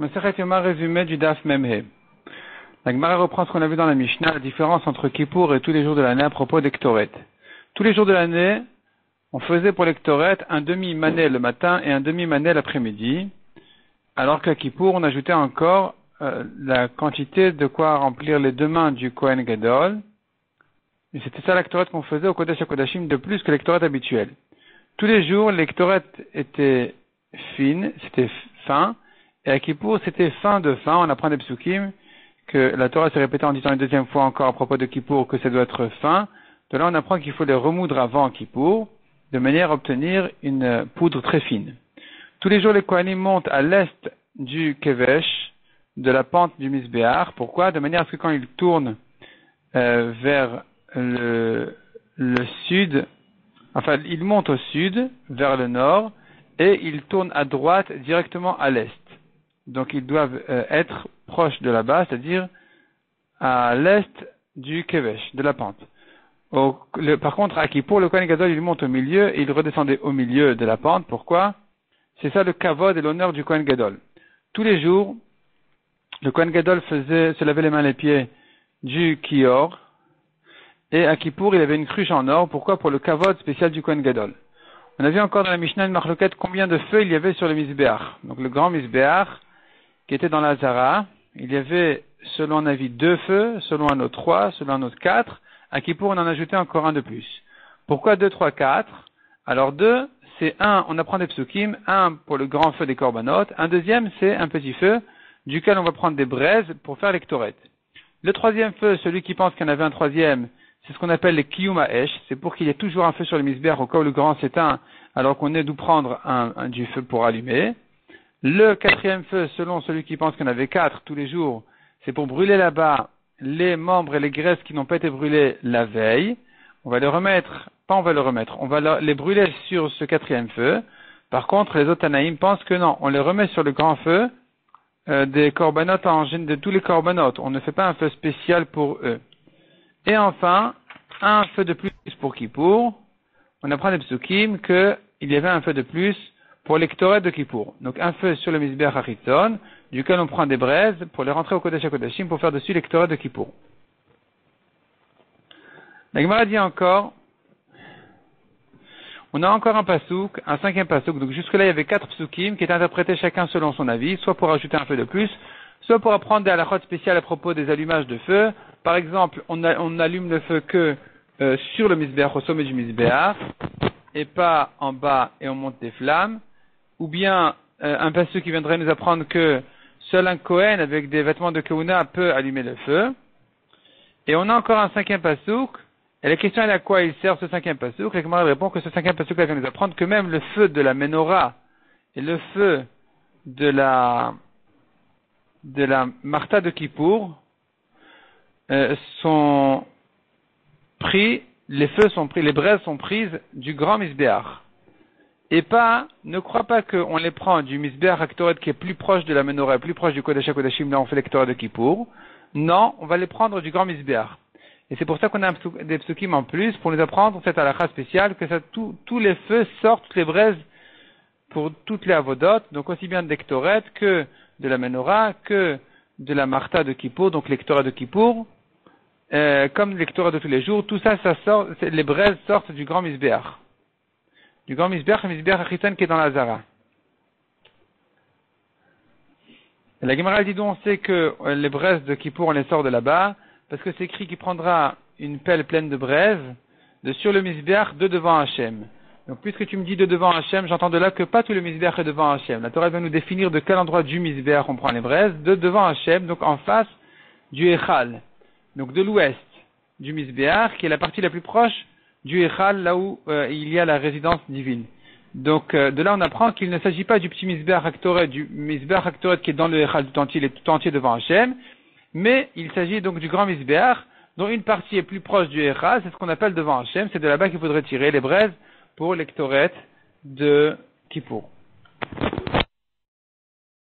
Masechet Yoma résumé du Daf Memhe. La Gemara reprend ce qu'on a vu dans la Mishnah, la différence entre Kippour et tous les jours de l'année à propos d'Ektoret. Tous les jours de l'année, on faisait pour l'Ektoret un demi-manet le matin et un demi-manet l'après-midi, alors qu'à Kippour, on ajoutait encore euh, la quantité de quoi remplir les deux mains du Kohen Gadol. Et c'était ça l'Ektoret qu'on faisait au Kodesh Kodashim de plus que l'Ektoret habituel. Tous les jours, l'Ektoret était fine, c'était fin, et à Kippour, c'était fin de fin. On apprend des psukim que la Torah s'est répétée en disant une deuxième fois encore à propos de Kippour que ça doit être fin. De là, on apprend qu'il faut les remoudre avant Kippour, de manière à obtenir une poudre très fine. Tous les jours, les Kohanim montent à l'est du Kevesh, de la pente du Misbéar. Pourquoi? De manière à ce que quand ils tournent euh, vers le, le sud, enfin, ils montent au sud, vers le nord, et ils tournent à droite directement à l'est. Donc ils doivent euh, être proches de là-bas, c'est-à-dire à, l'est du Kevesh, de la pente. par contre, à pour le Kohen Gadol, il monte au milieu et il redescendait au milieu de la pente. Pourquoi? C'est ça le kavod et l'honneur du Kohen Gadol. Tous les jours, le Kohen Gadol se lavait les mains et les pieds du Kior, et à Kippour, il avait une cruche en or. Pourquoi? Pour le kavod spécial du Kohen Gadol. On a vu encore dans la Mishnah de Marloquette combien de feux il y avait sur le Misbéach. Donc le grand Misbéach, qui était dans la Zara, il y avait, selon un avis, deux feux, selon un autre trois, selon un autre quatre. À Kippour, on en ajoutait encore un de plus. Pourquoi deux, trois, quatre? Alors deux, c'est un, on apprend des psukim, un pour le grand feu des corbanotes, un deuxième, c'est un petit feu, duquel on va prendre des braises pour faire l'ectorette. Le troisième feu, celui qui pense qu'il y en avait un troisième, c'est ce qu'on appelle les kiyumaesh, c'est pour qu'il y ait toujours un feu sur le misbère au cas où le grand s'éteint, alors qu'on est d'où prendre un, du feu pour allumer. Le quatrième feu, selon celui qui pense qu'il y en avait quatre tous les jours, c'est pour brûler là-bas les membres et les graisses qui n'ont pas été brûlés la veille. On va les remettre, pas on va les remettre, on va les brûler sur ce quatrième feu. Par contre, les autres anaïm pensent que non, on les remet sur le grand feu euh, des corbanotes en de tous les corbanotes. On ne fait pas un feu spécial pour eux. Et enfin, un feu de plus pour Kippour. On apprend des psukim qu'il y avait un feu de plus pour l'ectoret de Kippour. Donc un feu sur le Misber Hariton, duquel on prend des braises pour les rentrer au Kodesh HaKodashim pour faire dessus l'ectoret de Kippour. La Gemara dit encore, on a encore un pasouk, un cinquième pasouk. Donc jusque-là, il y avait quatre psukim qui étaient interprétés chacun selon son avis, soit pour ajouter un feu de plus, soit pour apprendre des halakhot spéciales à propos des allumages de feu. Par exemple, on, allume le feu que euh, sur le misbéach, au sommet du misbéach, et pas en bas et on monte des flammes ou bien euh, un pasteur qui viendrait nous apprendre que seul un Kohen avec des vêtements de Kahuna peut allumer le feu. Et on a encore un cinquième pasouk. Et la question est à quoi il sert ce cinquième pasouk. La Gemara répond que ce cinquième pasouk vient nous apprendre que même le feu de la menorah et le feu de la de la Martha de Kippour euh, sont pris, les feux sont pris, les braises sont prises du grand misbéach et pas, ne crois pas qu'on les prend du Misbeach Aktoret qui est plus proche de la menorah, plus proche du Kodesh Kodashim, là on fait l'Aktoret de Kippour. Non, on va les prendre du grand Misbeach. Et c'est pour ça qu'on a des psukim en plus, pour nous apprendre cette halakha spéciale, que tous les feux sortent, toutes les braises, pour toutes les avodotes, donc aussi bien d'Ektoret que de la menorah, que de la Martha de Kippour, donc l'Ektoret de Kippour, euh, comme l'Ektoret de tous les jours, tout ça, ça sort, les braises sortent du grand Misbeach du grand Misbeach, Misbeach Achitan qui est dans la Zara. la Gemara dit donc, on sait que euh, les braises de Kippour, on les sort de là-bas, parce que c'est écrit qu'il prendra une pelle pleine de braises de sur le Misbeach de devant Hachem. Donc, puisque tu me dis de devant Hachem, j'entends de là que pas tout le Misbeach est devant Hachem. La Torah va nous définir de quel endroit du Misbeach on prend les braises, de devant Hachem, donc en face du Echal. Donc, de l'ouest du Misbeach, qui est la partie la plus proche du Echal, là où euh, il y a la résidence divine. Donc euh, de là on apprend qu'il ne s'agit pas du petit Misbeach Aktoret, du Misbeach Aktoret qui est dans le Echal tout entier, il est tout entier devant Hachem, mais il s'agit donc du grand Misbeach, dont une partie est plus proche du Echal, c'est ce qu'on appelle devant Hachem, c'est de là-bas qu'il faudrait tirer les braises pour l'Ektoret de Kippour.